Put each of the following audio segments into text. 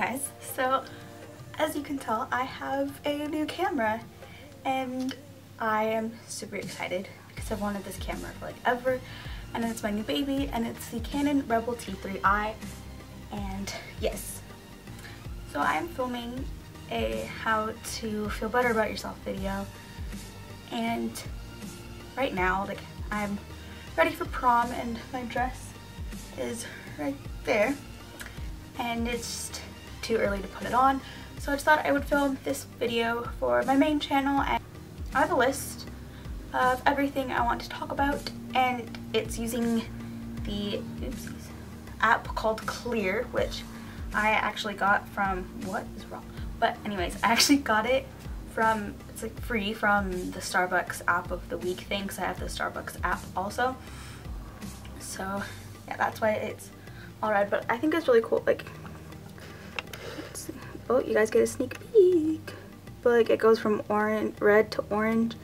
guys, so as you can tell I have a new camera and I am super excited because I've wanted this camera for like ever and it's my new baby and it's the Canon Rebel T3i and yes. So I'm filming a how to feel better about yourself video and right now like I'm ready for prom and my dress is right there and it's too early to put it on. So I just thought I would film this video for my main channel and I have a list of everything I want to talk about and it's using the oopsies, app called Clear which I actually got from what is wrong? But anyways I actually got it from it's like free from the Starbucks app of the week thing because I have the Starbucks app also. So yeah that's why it's all red but I think it's really cool like oh you guys get a sneak peek. But like it goes from orange red to orange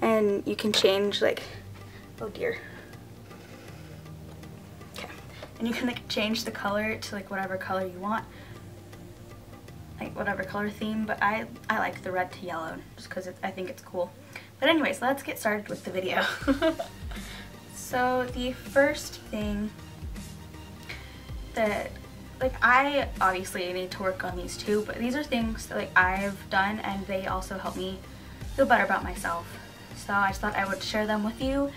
and you can change like oh dear. Okay. And you can like change the color to like whatever color you want. Like whatever color theme but I I like the red to yellow just because I think it's cool. But anyways let's get started with the video. So the first thing that like I obviously need to work on these too, but these are things that like I've done and they also help me feel better about myself. So I just thought I would share them with you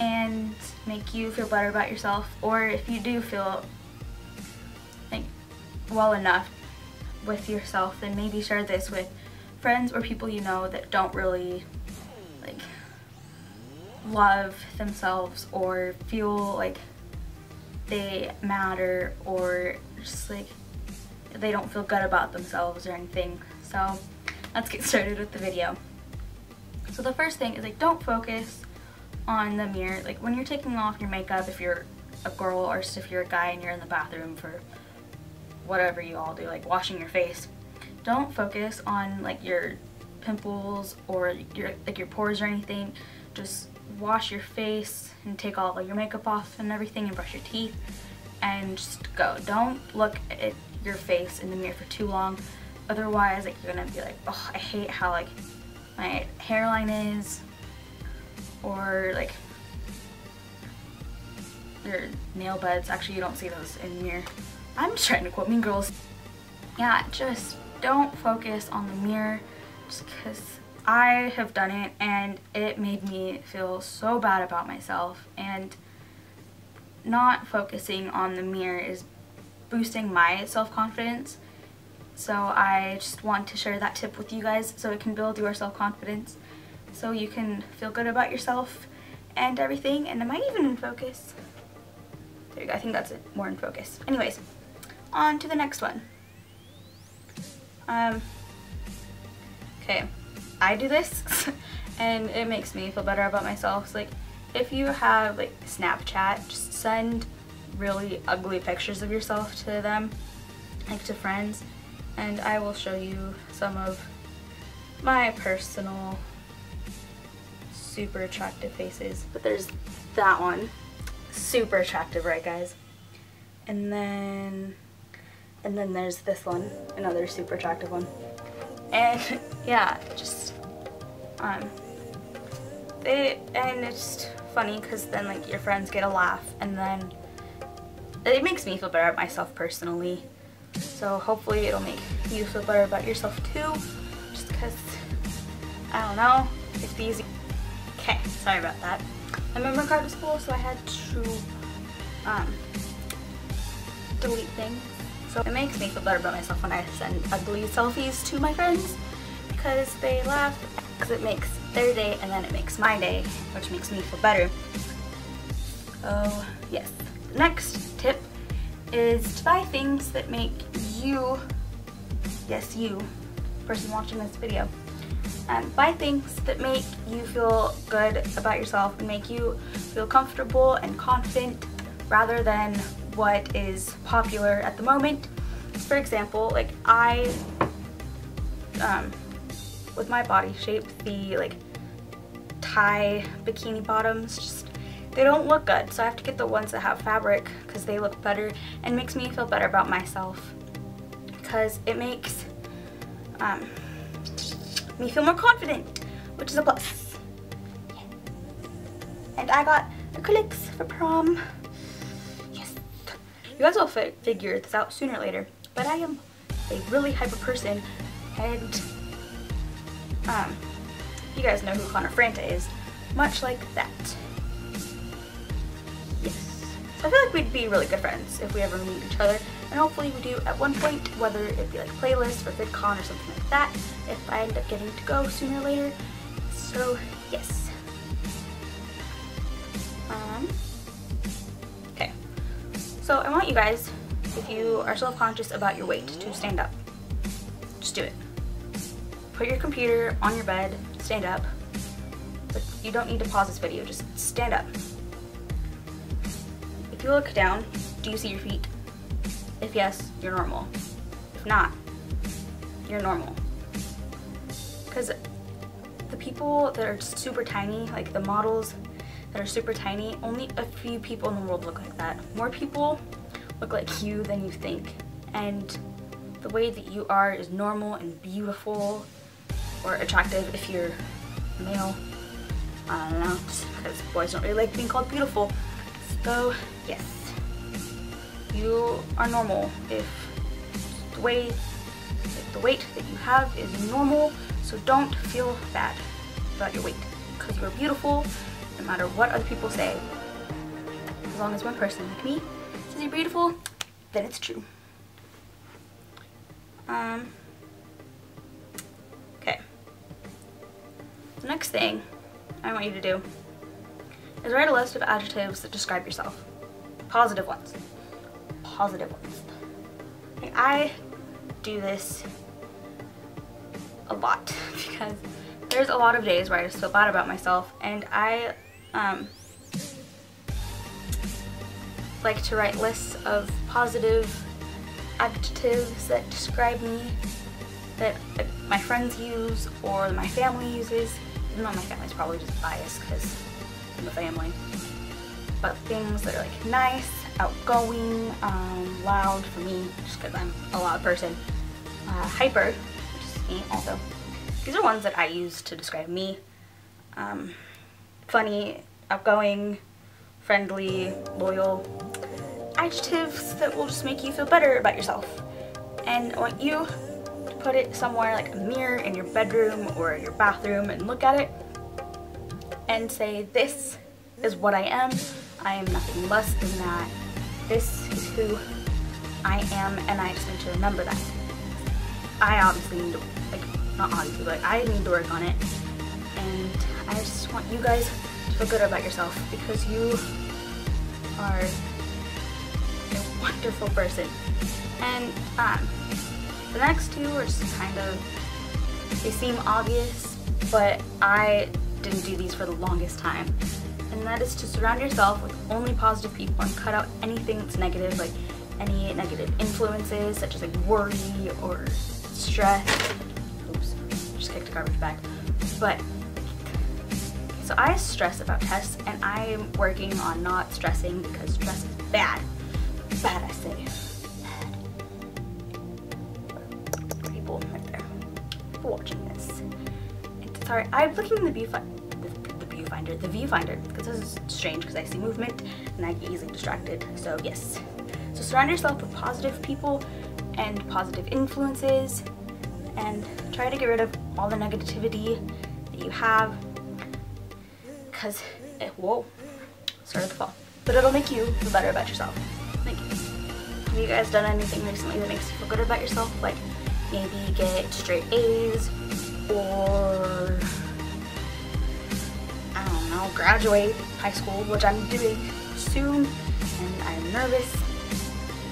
and make you feel better about yourself or if you do feel like well enough with yourself then maybe share this with friends or people you know that don't really like love themselves or feel like they matter or just like they don't feel good about themselves or anything. So let's get started with the video. So the first thing is like don't focus on the mirror. Like when you're taking off your makeup, if you're a girl or if you're a guy and you're in the bathroom for whatever you all do, like washing your face, don't focus on like your pimples or your like your pores or anything. Just wash your face and take all your makeup off and everything and brush your teeth and just go. Don't look at your face in the mirror for too long. Otherwise, like you're gonna be like, oh, I hate how like my hairline is, or like your nail beds. Actually, you don't see those in the mirror. I'm just trying to quote Mean Girls. Yeah, just don't focus on the mirror, just because I have done it and it made me feel so bad about myself and not focusing on the mirror is boosting my self-confidence. So I just want to share that tip with you guys so it can build your self-confidence so you can feel good about yourself and everything and am I even in focus? There you go, I think that's it, more in focus. Anyways, on to the next one. Um, okay, I do this and it makes me feel better about myself. So like if you have like Snapchat, just send really ugly pictures of yourself to them, like to friends, and I will show you some of my personal super attractive faces. But there's that one. Super attractive, right guys? And then, and then there's this one, another super attractive one. And yeah, just, um, they, and it's just funny because then like your friends get a laugh and then it makes me feel better about myself personally. So hopefully it'll make you feel better about yourself too. Just because, I don't know, it's easy. Okay, sorry about that. I memory card was full so I had to um, delete things. So it makes me feel better about myself when I send ugly selfies to my friends because they laugh because it makes their day and then it makes my day, which makes me feel better. Oh, yes. The next tip is to buy things that make you, yes you, person watching this video, um, buy things that make you feel good about yourself and make you feel comfortable and confident rather than what is popular at the moment. For example, like I, um, with my body shape, the like tie bikini bottoms just they don't look good so I have to get the ones that have fabric because they look better and makes me feel better about myself because it makes um, me feel more confident, which is a plus. And I got acrylics for prom. You guys will fi figure this out sooner or later, but I am a really hyper person and um, you guys know who Connor Franta is, much like that. Yes. So I feel like we'd be really good friends if we ever meet each other, and hopefully we do at one point, whether it be like playlist or VidCon or something like that, if I end up getting to go sooner or later. So, yes. Um. So I want you guys, if you are self-conscious about your weight, to stand up. Just do it. Put your computer on your bed, stand up. But you don't need to pause this video, just stand up. If you look down, do you see your feet? If yes, you're normal. If not, you're normal. Because the people that are super tiny, like the models that are super tiny, only a few people in the world look like that. More people look like you than you think. And the way that you are is normal and beautiful or attractive if you're male. I don't know, because boys don't really like being called beautiful. So, yes. You are normal if the way the weight that you have is normal, so don't feel bad about your weight because you're beautiful no matter what other people say. As long as one person like me says you're beautiful, then it's true. Um, okay. The next thing I want you to do is write a list of adjectives that describe yourself. Positive ones. Positive ones. I do this a lot because there's a lot of days where I just feel bad about myself and I um, like to write lists of positive adjectives that describe me that my friends use or my family uses. Even though my family's probably just biased because I'm a family. But things that are like nice outgoing um, loud for me just because I'm a loud person. Uh, hyper which is me also. These are ones that I use to describe me. Um, funny outgoing friendly loyal adjectives that will just make you feel better about yourself. And I want you to put it somewhere like a mirror in your bedroom or your bathroom and look at it and say, this is what I am. I am nothing less than that. This is who I am and I just need to remember that. I obviously need to, like, not obviously, but I need to work on it. And I just want you guys to feel good about yourself because you are a wonderful person. And um, the next two are just kind of, they seem obvious, but I didn't do these for the longest time. And that is to surround yourself with only positive people and cut out anything that's negative, like any negative influences such as like worry or stress. Oops, just kicked a garbage bag. But so I stress about tests and I'm working on not stressing because stress is bad bad, I say. People right there. People watching this. sorry, I'm looking in the viewfinder. The, the viewfinder, the viewfinder, because this is strange because I see movement and I get easily distracted. So yes. So surround yourself with positive people and positive influences and try to get rid of all the negativity that you have because, it, whoa, started to fall. But it'll make you feel better about yourself. Thank you. Have you guys done anything recently that makes you feel good about yourself? Like maybe get straight A's or I don't know, graduate high school, which I'm doing soon and I'm nervous.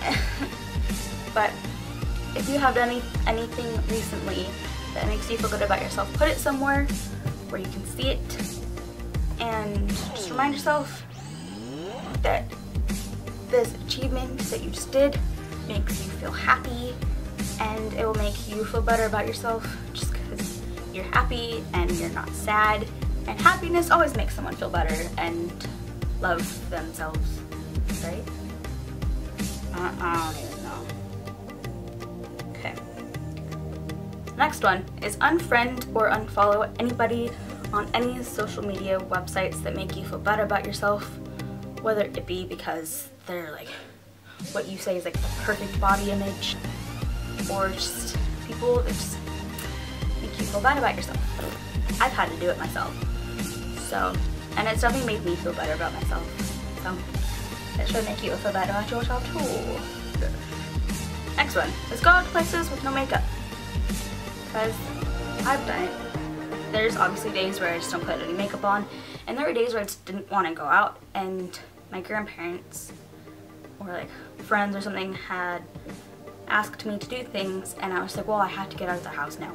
but if you have done any, anything recently that makes you feel good about yourself, put it somewhere where you can see it and just remind yourself that this achievement that you just did makes you feel happy and it will make you feel better about yourself just because you're happy and you're not sad. And happiness always makes someone feel better and love themselves, right? I, I don't even know. Okay. Next one is unfriend or unfollow anybody on any social media websites that make you feel better about yourself, whether it be because they're like what you say is like the perfect body image, or just people that just make you feel bad about yourself. I've had to do it myself. So, and it's definitely made me feel better about myself. So, it should make you feel better about yourself too. Next one is go out to places with no makeup. Because I've done it. There's obviously days where I just don't put any makeup on, and there were days where I just didn't want to go out, and my grandparents or like friends or something had asked me to do things, and I was like, well, I have to get out of the house now.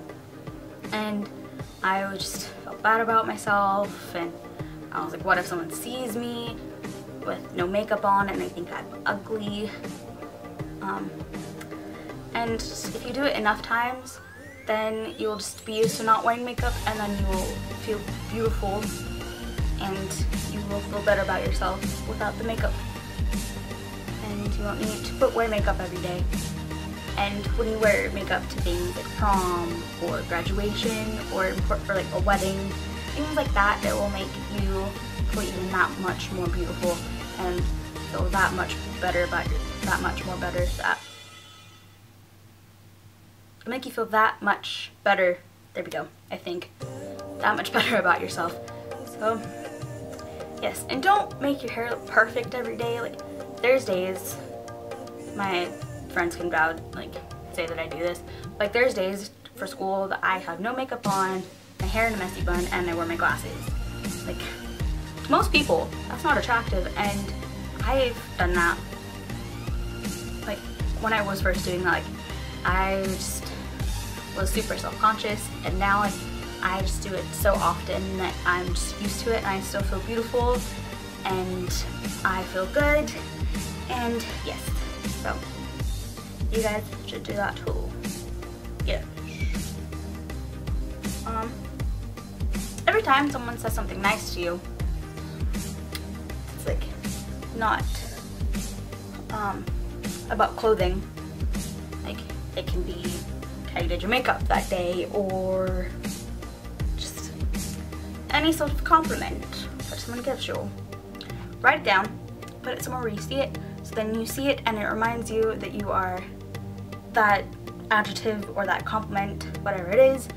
And I just felt bad about myself, and I was like, what if someone sees me with no makeup on and they think I'm ugly? Um, and if you do it enough times, then you'll just be used to not wearing makeup and then you will feel beautiful and you will feel better about yourself without the makeup. And you won't need to put wear makeup every day. And when you wear makeup to things like prom or graduation or, for like a wedding, things like that, it will make you feel even that much more beautiful and feel that much better about your, that much more better that make you feel that much better. There we go. I think. That much better about yourself. So yes. And don't make your hair look perfect every day. Like there's days my friends can vouch like say that I do this. Like there's days for school that I have no makeup on my hair in a messy bun and I wear my glasses. Like most people that's not attractive. And I've done that. Like when I was first doing that like I just was super self-conscious and now I, I just do it so often that I'm just used to it and I still feel beautiful and I feel good and yes so you guys should do that too yeah um every time someone says something nice to you it's like not um, about clothing. Like it can be you did your makeup that day or just any sort of compliment that someone gives you. Write it down, put it somewhere where you see it, so then you see it and it reminds you that you are that adjective or that compliment, whatever it is.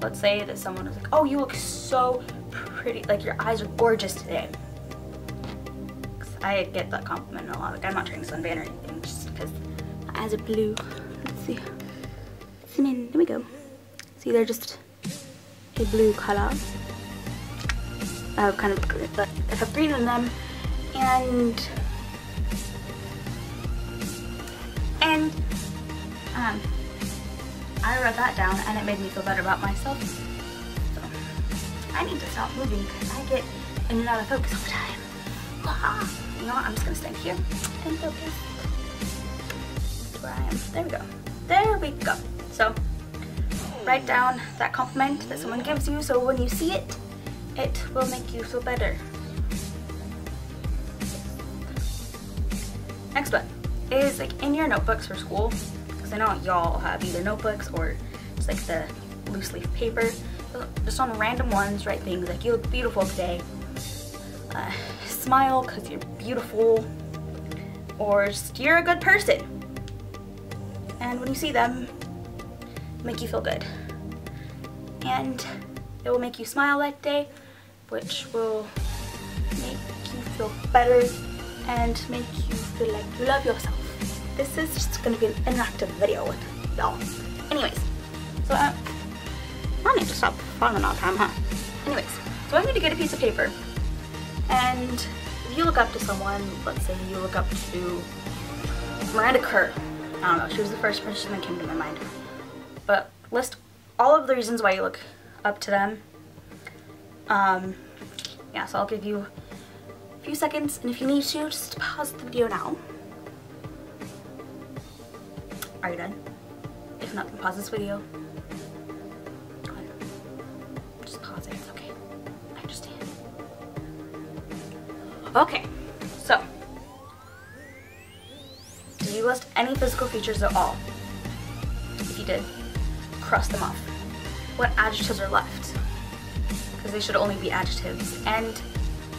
Let's say that someone was like, oh, you look so pretty, like your eyes are gorgeous today. I get that compliment a lot. Like I'm not trying to sunban or anything, just because my eyes are blue. Let's see. Zoom in. There we go. See, they're just a blue color. I have kind of I have green in them, and and um, I wrote that down, and it made me feel better about myself. So I need to stop moving because I get in and out of focus all the time. You know what? I'm just gonna stand here and focus where I am. There we go. There we go. So write down that compliment that someone gives you so when you see it, it will make you feel better. Next one is like in your notebooks for school, because I know y'all have either notebooks or just like the loose leaf paper. Just on random ones, write things like you look beautiful today. Uh, smile because you're beautiful, or just you're a good person. And when you see them, make you feel good. And it will make you smile that day, which will make you feel better and make you feel like you love yourself. This is just gonna be an interactive video with y'all. Anyways, so uh, I need to stop falling all the time, huh? Anyways, so I need to get a piece of paper and if you look up to someone, let's say you look up to Miranda Kerr. I don't know, she was the first person that came to my mind. List all of the reasons why you look up to them. Um, yeah, so I'll give you a few seconds, and if you need to, just pause the video now. Are you done? If not, then pause this video. Just pause it, it's okay. I understand. Okay, so did you list any physical features at all? If you did, cross them off. What adjectives are left? Because they should only be adjectives. And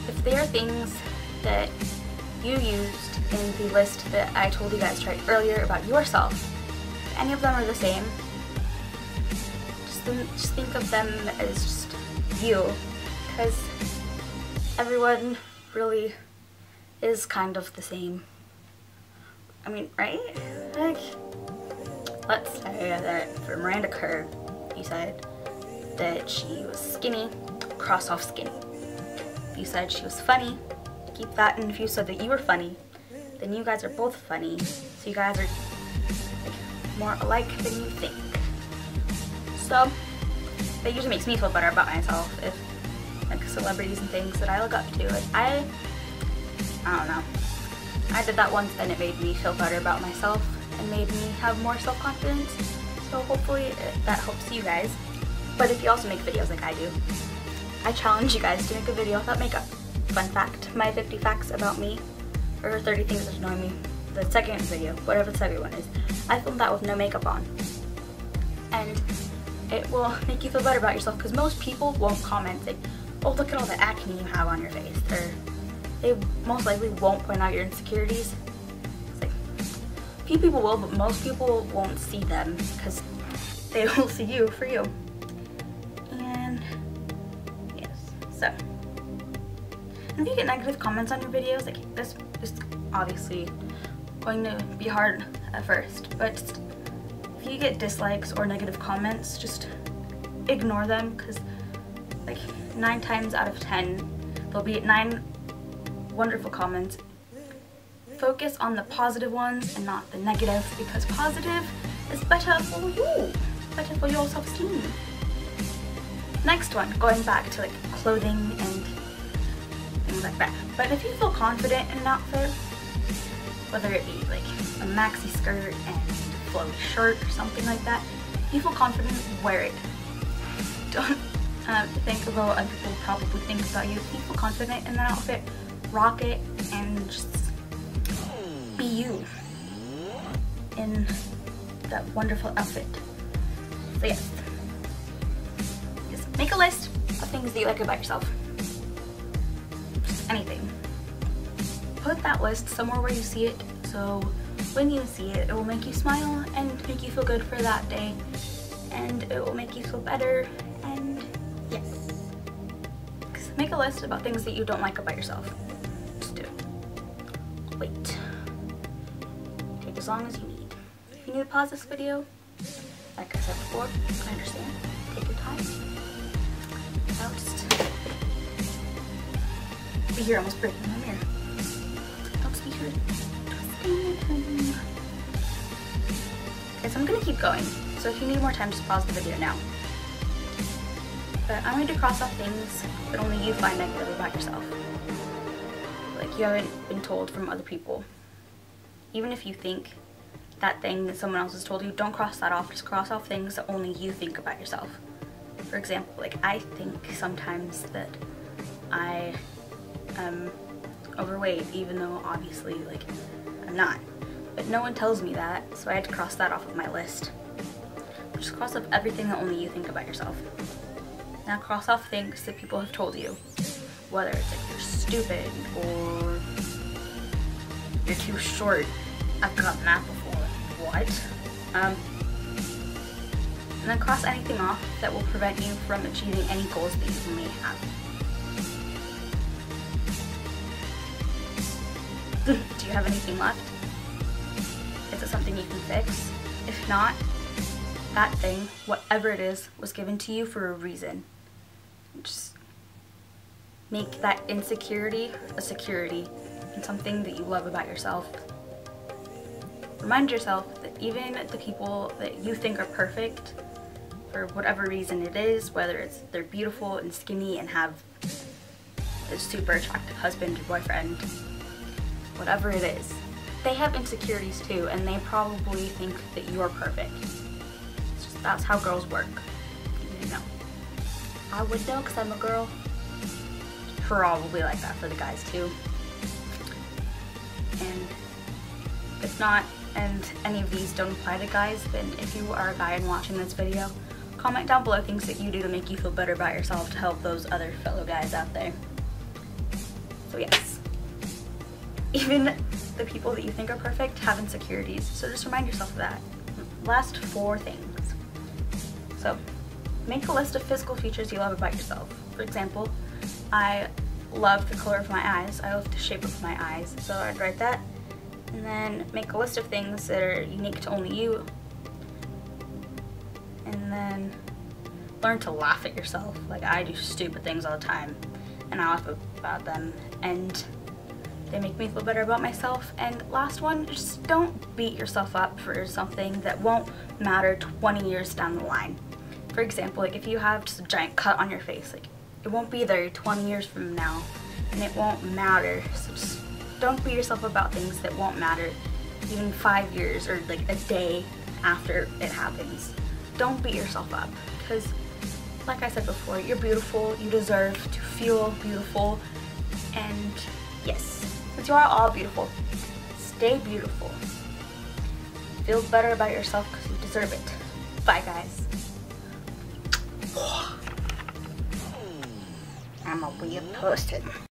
if they are things that you used in the list that I told you guys right earlier about yourself, if any of them are the same, just, just think of them as just you. Because everyone really is kind of the same. I mean, right? Like, let's say that for Miranda Kerr, you said that she was skinny, cross off skinny. You said she was funny, keep that, and if you said that you were funny, then you guys are both funny, so you guys are more alike than you think. So, that usually makes me feel better about myself if like celebrities and things that I look up to. Like I, I don't know. I did that once and it made me feel better about myself and made me have more self-confidence. So hopefully uh, that helps you guys. But if you also make videos like I do, I challenge you guys to make a video without makeup. Fun fact, my 50 facts about me, or 30 things that annoy me, the second video, whatever the second one is, I filmed that with no makeup on. And it will make you feel better about yourself because most people won't comment saying, oh look at all the acne you have on your face or they most likely won't point out your insecurities. Few people will, but most people won't see them because they will see you for you. And yes, so. And if you get negative comments on your videos, like this, this is obviously going to be hard at first, but if you get dislikes or negative comments, just ignore them because like nine times out of ten, there'll be nine wonderful comments. Focus on the positive ones and not the negative because positive is better for you, better for your self-esteem. Next one, going back to like clothing and things like that. But if you feel confident in an outfit, whether it be like a maxi skirt and flowy shirt or something like that, you feel confident, wear it. Don't think about what other people probably think about you. If you feel confident in that outfit, rock it and just be you in that wonderful outfit. So yes, just make a list of things that you like about yourself. Just anything. Put that list somewhere where you see it so when you see it, it will make you smile and make you feel good for that day and it will make you feel better and yes. Make a list about things that you don't like about yourself. Just do it. Wait. Long as you need. If you need to pause this video, like I said before, I understand. Take your time. I'll just be here almost breaking my mirror. Don't be here. Okay, so I'm gonna keep going. So if you need more time, just pause the video now. But I'm going to cross off things that only you find negative about yourself. Like you haven't been told from other people. Even if you think that thing that someone else has told you, don't cross that off. Just cross off things that only you think about yourself. For example, like I think sometimes that I am overweight, even though obviously like I'm not. But no one tells me that, so I had to cross that off of my list. Just cross off everything that only you think about yourself. Now cross off things that people have told you. Whether it's like you're stupid or you're too short. I've gotten that before. What? Um, and then cross anything off that will prevent you from achieving any goals that you may have. Do you have anything left? Is it something you can fix? If not, that thing, whatever it is, was given to you for a reason. Just make that insecurity a security and something that you love about yourself. Remind yourself that even the people that you think are perfect, for whatever reason it is, whether it's they're beautiful and skinny and have a super attractive husband or boyfriend, whatever it is, they have insecurities too and they probably think that you're perfect. Just, that's how girls work. You know. I would know because I'm a girl. Probably like that for the guys too. Not, and any of these don't apply to guys, then if you are a guy and watching this video, comment down below things that you do to make you feel better about yourself to help those other fellow guys out there. So yes, even the people that you think are perfect have insecurities, so just remind yourself of that. Last four things. So make a list of physical features you love about yourself. For example, I love the color of my eyes. I love the shape of my eyes, so I'd write that. And then make a list of things that are unique to only you. And then learn to laugh at yourself. Like I do stupid things all the time and I laugh about them. And they make me feel better about myself. And last one, just don't beat yourself up for something that won't matter 20 years down the line. For example, like if you have just a giant cut on your face, like it won't be there 20 years from now and it won't matter. So don't beat yourself about things that won't matter even five years or like a day after it happens. Don't beat yourself up because like I said before, you're beautiful, you deserve to feel beautiful, and yes, since you are all beautiful, stay beautiful. Feel better about yourself because you deserve it. Bye guys. I'm a weird person.